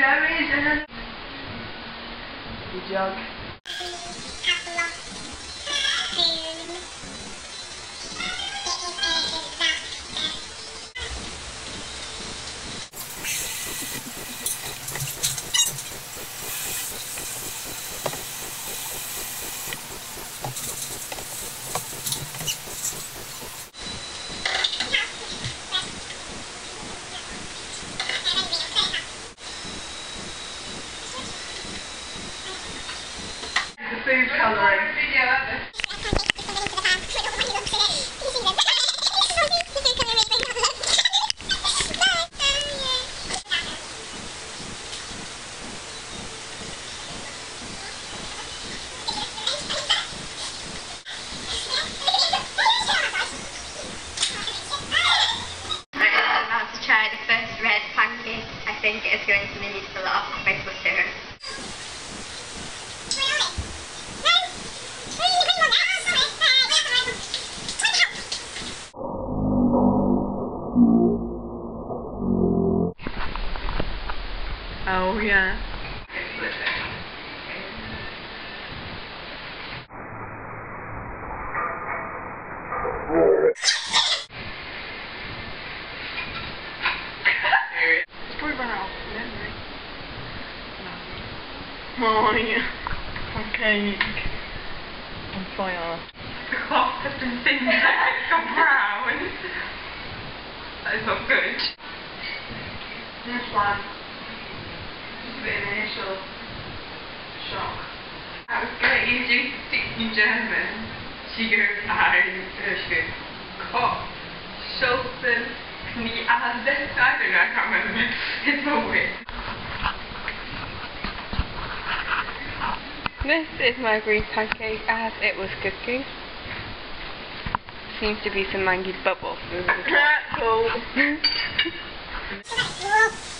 Jerry's joke. Food colouring. Right, I'm about to try the first red pancake. I think it's going to need a lot of maple syrup. Oh yeah. It's probably run out of memory. Oh yeah. Okay. Fire. The cloth has been thinned it's gone brown. That is not good. This one. Initial shock. I was going to to speak in German. She goes, I, uh, she goes, Kopf, Schulter, Knie. I don't know, I can't remember. It's so weird. This is my green pancake as it was cooking. Seems to be some mangy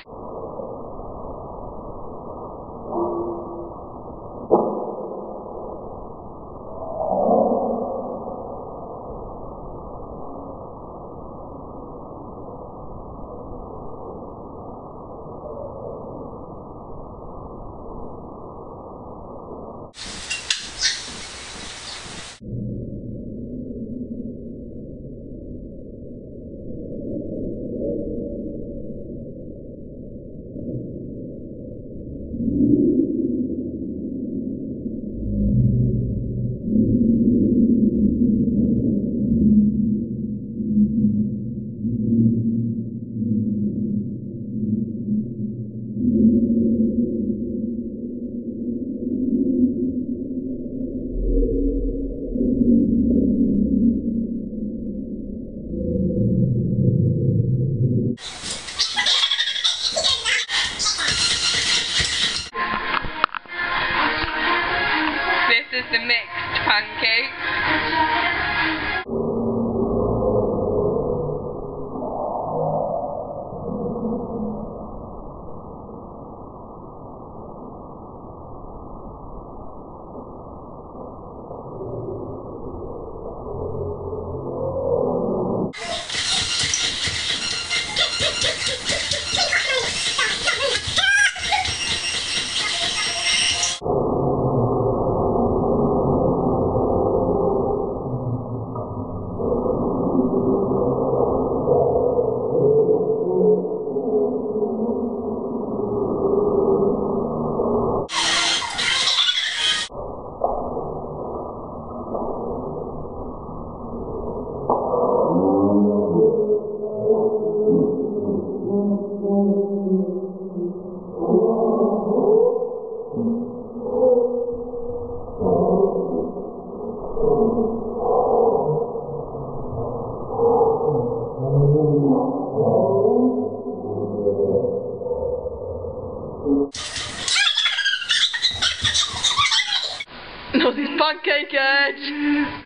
mixed Not this pancake edge.